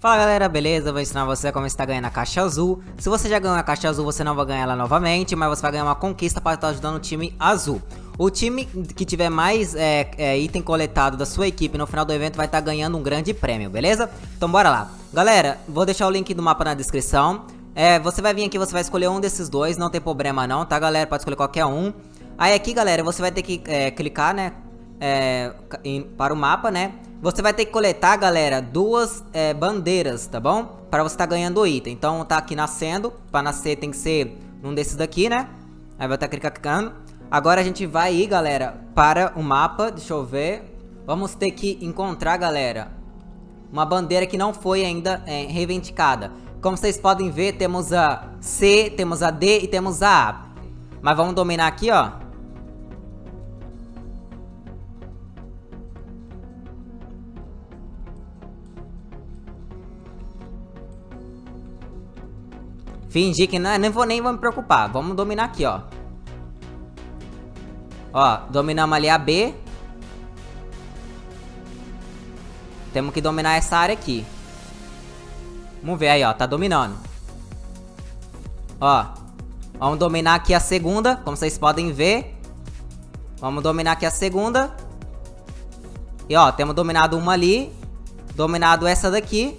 Fala galera, beleza? vou ensinar você como está ganhando a caixa azul. Se você já ganhou a caixa azul, você não vai ganhar ela novamente, mas você vai ganhar uma conquista para estar ajudando o time azul. O time que tiver mais é, é, item coletado da sua equipe no final do evento vai estar ganhando um grande prêmio, beleza? Então bora lá. Galera, vou deixar o link do mapa na descrição. É, você vai vir aqui, você vai escolher um desses dois, não tem problema não, tá galera? Pode escolher qualquer um. Aí aqui, galera, você vai ter que é, clicar, né? É, em, para o mapa, né? Você vai ter que coletar, galera, duas é, bandeiras, tá bom? Para você estar tá ganhando o item. Então tá aqui nascendo. Para nascer tem que ser um desses daqui, né? Aí vai estar tá clicando. Agora a gente vai ir, galera, para o mapa. Deixa eu ver. Vamos ter que encontrar, galera, uma bandeira que não foi ainda é, reivindicada. Como vocês podem ver, temos a C, temos a D e temos a A. Mas vamos dominar aqui, ó. Fingir que não, nem vou nem vou me preocupar. Vamos dominar aqui, ó. Ó, dominamos ali a B. Temos que dominar essa área aqui. Vamos ver aí, ó. Tá dominando. Ó. Vamos dominar aqui a segunda, como vocês podem ver. Vamos dominar aqui a segunda. E ó, temos dominado uma ali. Dominado essa daqui.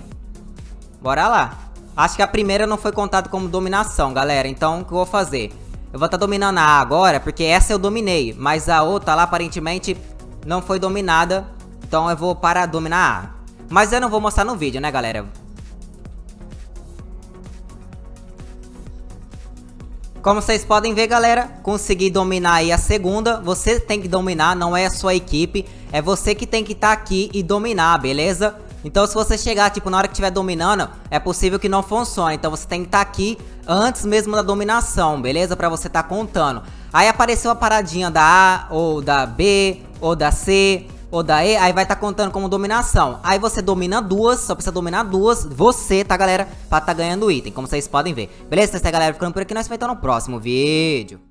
Bora lá. Acho que a primeira não foi contada como dominação, galera. Então, o que eu vou fazer? Eu vou estar tá dominando a A agora, porque essa eu dominei. Mas a outra lá, aparentemente, não foi dominada. Então, eu vou parar de dominar a A. Mas eu não vou mostrar no vídeo, né, galera? Como vocês podem ver, galera, consegui dominar aí a segunda. Você tem que dominar, não é a sua equipe. É você que tem que estar tá aqui e dominar, beleza? Então se você chegar, tipo, na hora que estiver dominando, é possível que não funcione. Então você tem que estar tá aqui antes mesmo da dominação, beleza? Pra você estar tá contando. Aí apareceu a paradinha da A, ou da B, ou da C, ou da E, aí vai estar tá contando como dominação. Aí você domina duas, só precisa dominar duas, você, tá, galera? Pra tá ganhando item, como vocês podem ver. Beleza? Então, é galera, ficando por aqui, nós vemos então no próximo vídeo.